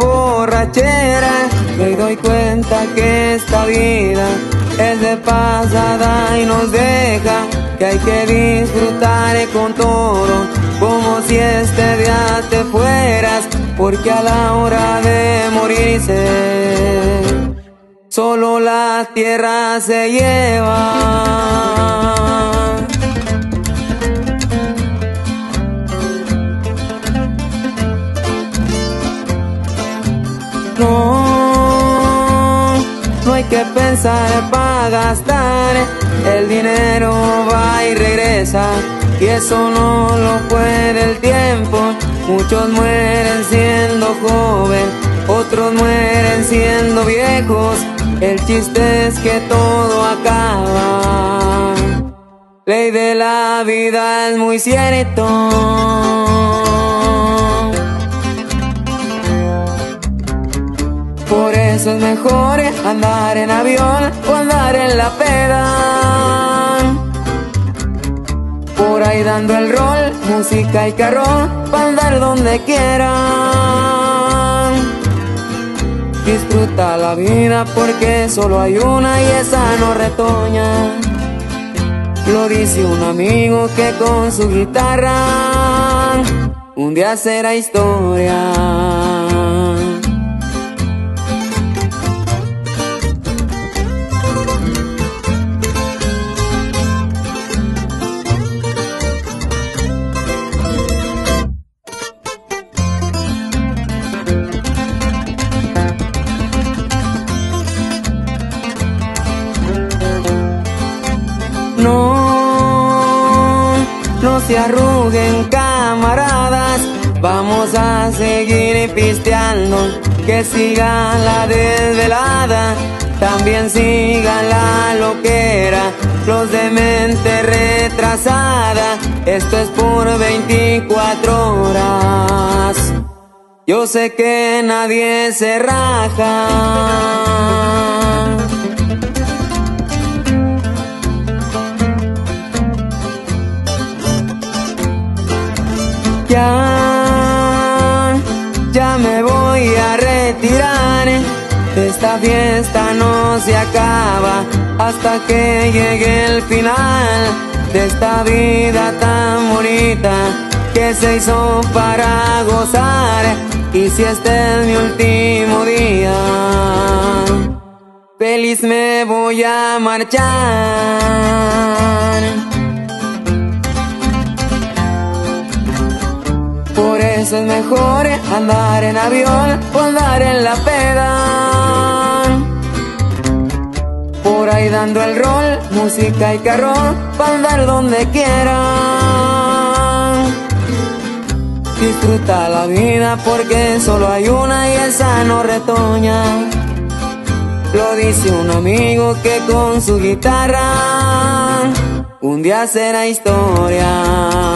borrachera. Me doy cuenta que esta vida es de pasada y nos deja que hay que disfrutar con todo como si este día te fueras porque a la hora de morirse solo la tierra se lleva que pensar para gastar, el dinero va y regresa, y eso no lo puede el tiempo. Muchos mueren siendo joven, otros mueren siendo viejos, el chiste es que todo acaba. Ley de la vida es muy cierto. Eso es mejor andar en avión o andar en la peda. Por ahí dando el rol, música y carro, para andar donde quieran. Disfruta la vida porque solo hay una y esa no retoña. Lo dice un amigo que con su guitarra un día será historia. Se arruguen camaradas, vamos a seguir pisteando, que siga la desvelada, también siga la loquera, los de mente retrasada, esto es por 24 horas. Yo sé que nadie se raja. Ya me voy a retirar. Esta fiesta no se acaba hasta que llegue el final de esta vida tan bonita que se hizo para gozar. Y si este es mi último día, feliz me voy a marchar. Eso es mejor andar en avión o andar en la peda. Por ahí dando el rol, música y carro, para andar donde quiera. Disfruta la vida porque solo hay una y esa no retoña. Lo dice un amigo que con su guitarra un día será historia.